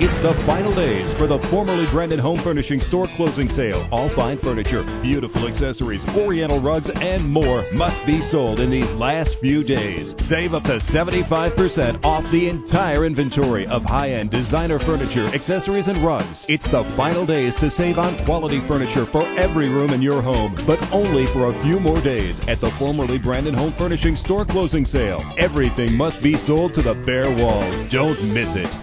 It's the final days for the formerly branded Home Furnishing store closing sale. All fine furniture, beautiful accessories, oriental rugs, and more must be sold in these last few days. Save up to 75% off the entire inventory of high-end designer furniture, accessories, and rugs. It's the final days to save on quality furniture for every room in your home, but only for a few more days at the formerly branded Home Furnishing store closing sale. Everything must be sold to the bare walls. Don't miss it.